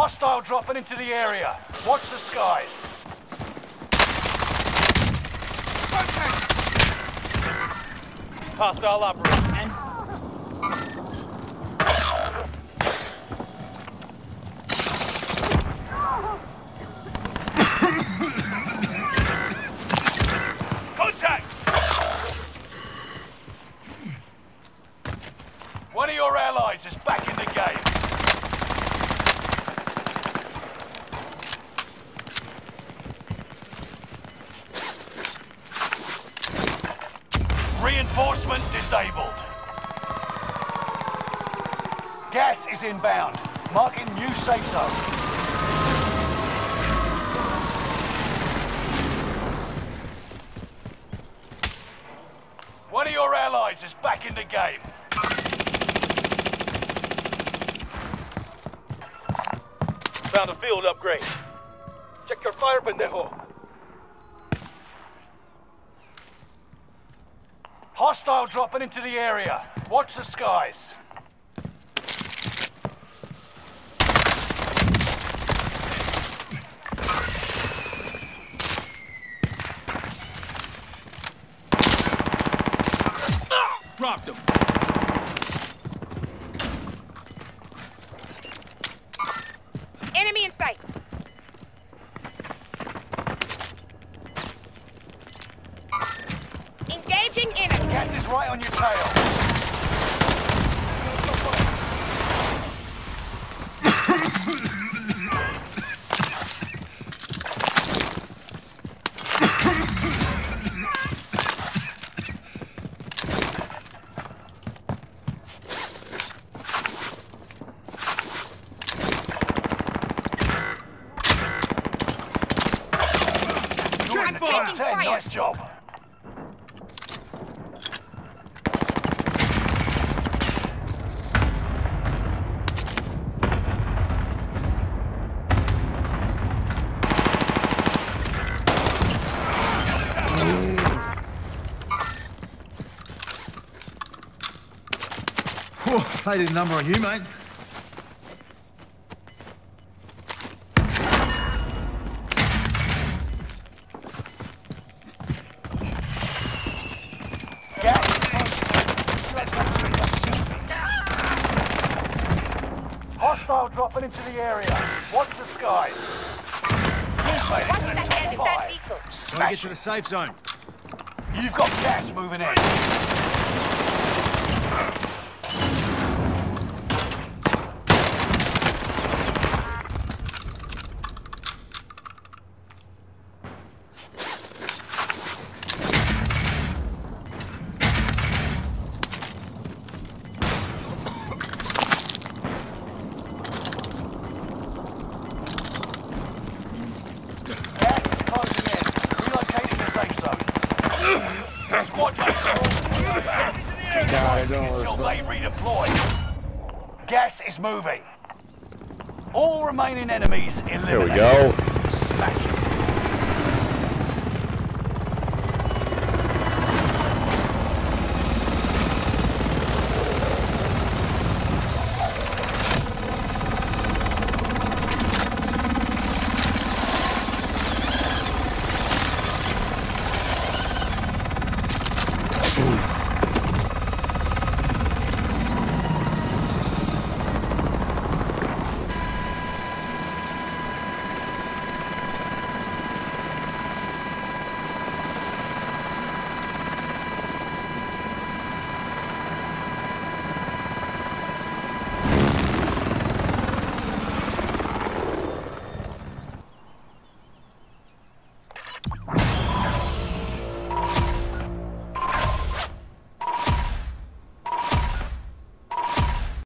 Hostile dropping into the area. Watch the skies. Hostile operator. Contact! One of your allies is back in the game. Reinforcement disabled. Gas is inbound. Marking new safe zone. One of your allies is back in the game. Found a field upgrade. Check your fire, pendejo. Hostile dropping into the area. Watch the skies. Dropped him. Gas is right on your tail. I'm taking fire. nice job. Whew, they did a number on you, mate. Hostile dropping into the area. Watch the skies. You've Watch to that top end of that five. vehicle. Gotta get to it. the safe zone. You've got gas moving in. Gas is closing in. Relocating the safe zone. Squad mates are all until they redeploy. Gas is moving. All remaining enemies eliminated. Here we go. Smash